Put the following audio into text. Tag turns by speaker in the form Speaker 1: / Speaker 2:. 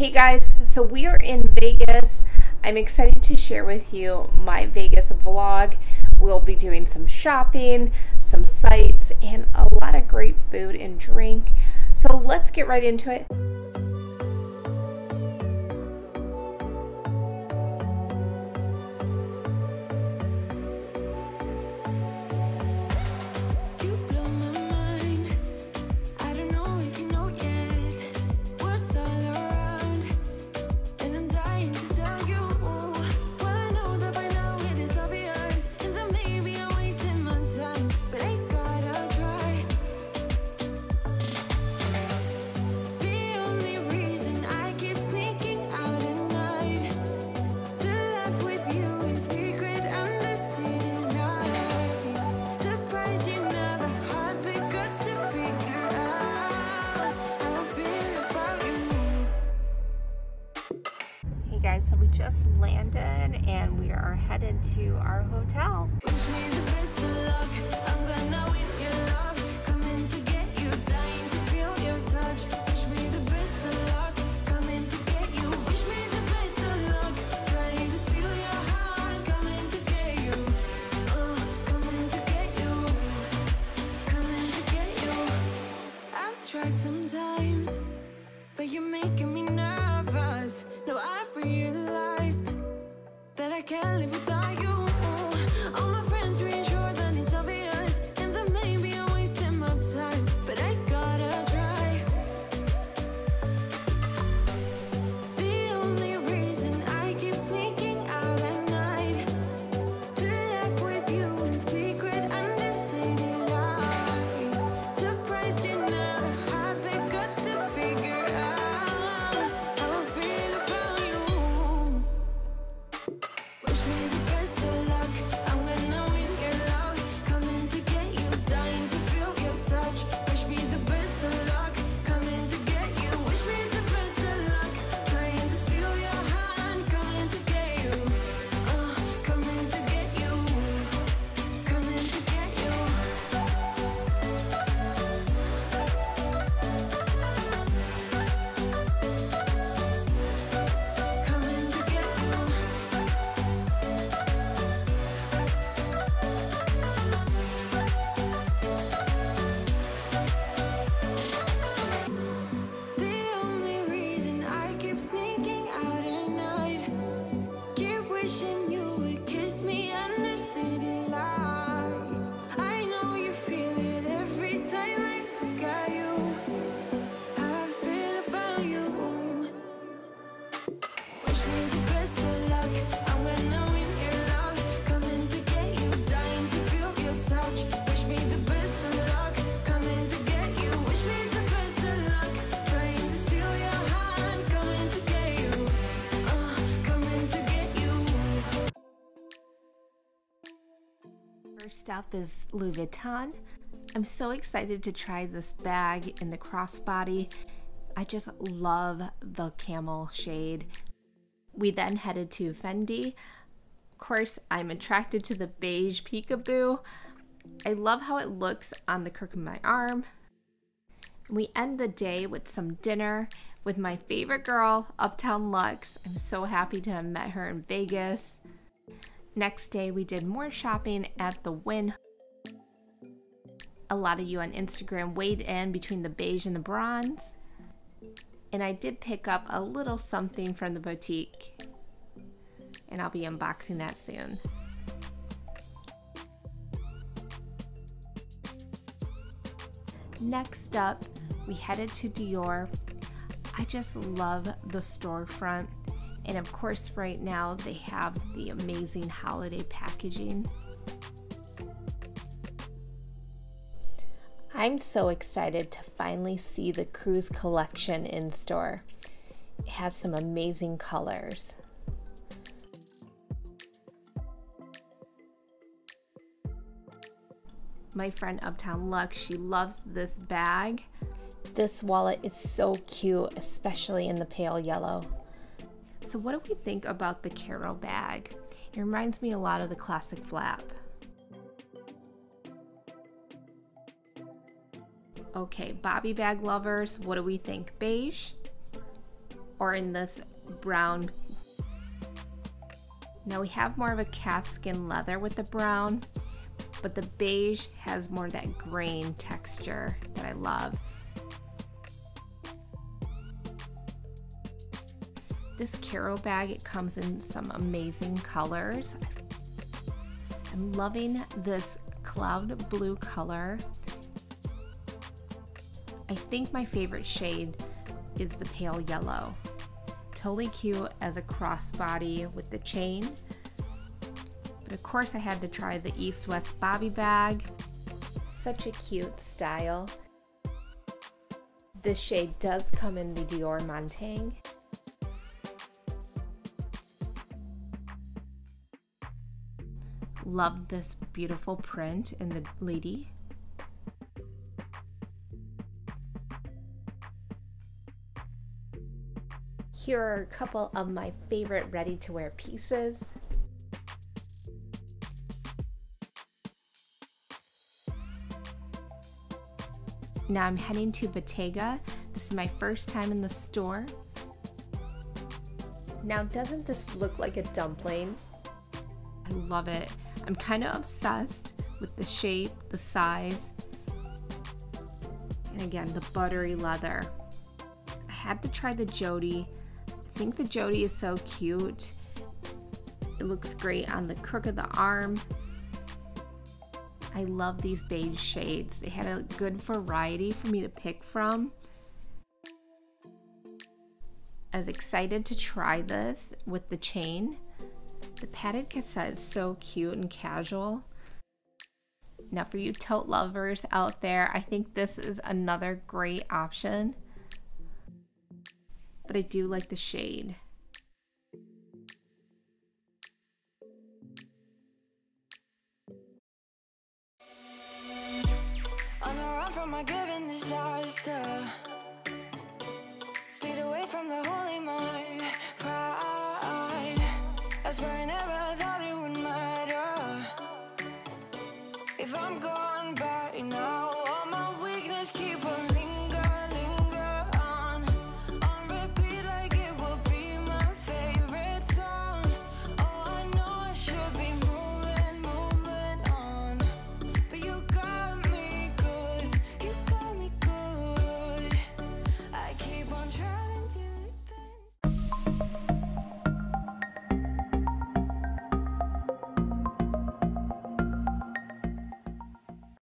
Speaker 1: Hey guys, so we are in Vegas. I'm excited to share with you my Vegas vlog. We'll be doing some shopping, some sights, and a lot of great food and drink. So let's get right into it. To our hotel.
Speaker 2: tried sometimes,
Speaker 1: First up is Louis Vuitton. I'm so excited to try this bag in the crossbody. I just love the camel shade. We then headed to Fendi. Of course, I'm attracted to the beige peekaboo. I love how it looks on the crook of my arm. We end the day with some dinner with my favorite girl, Uptown Lux. I'm so happy to have met her in Vegas. Next day, we did more shopping at the Wynn. A lot of you on Instagram weighed in between the beige and the bronze. And I did pick up a little something from the boutique. And I'll be unboxing that soon. Next up, we headed to Dior. I just love the storefront. And of course, right now they have the amazing holiday packaging. I'm so excited to finally see the cruise collection in store. It has some amazing colors. My friend Uptown Lux, she loves this bag. This wallet is so cute, especially in the pale yellow. So what do we think about the Caro bag? It reminds me a lot of the classic flap. Okay, bobby bag lovers, what do we think? Beige? or in this brown. Now we have more of a calfskin leather with the brown, but the beige has more of that grain texture that I love. This Caro bag, it comes in some amazing colors. I'm loving this cloud blue color. I think my favorite shade is the pale yellow. Totally cute as a crossbody with the chain. But of course I had to try the East West Bobby bag. Such a cute style. This shade does come in the Dior Montaigne. Love this beautiful print in the lady. Here are a couple of my favorite ready to wear pieces. Now I'm heading to Bottega. This is my first time in the store. Now, doesn't this look like a dumpling? I love it. I'm kind of obsessed with the shape, the size, and again, the buttery leather. I had to try the Jodie. I think the Jodie is so cute. It looks great on the crook of the arm. I love these beige shades. They had a good variety for me to pick from. I was excited to try this with the chain. The padded cassette is so cute and casual. Now, for you tote lovers out there, I think this is another great option. But I do like the shade.
Speaker 2: From a given disaster.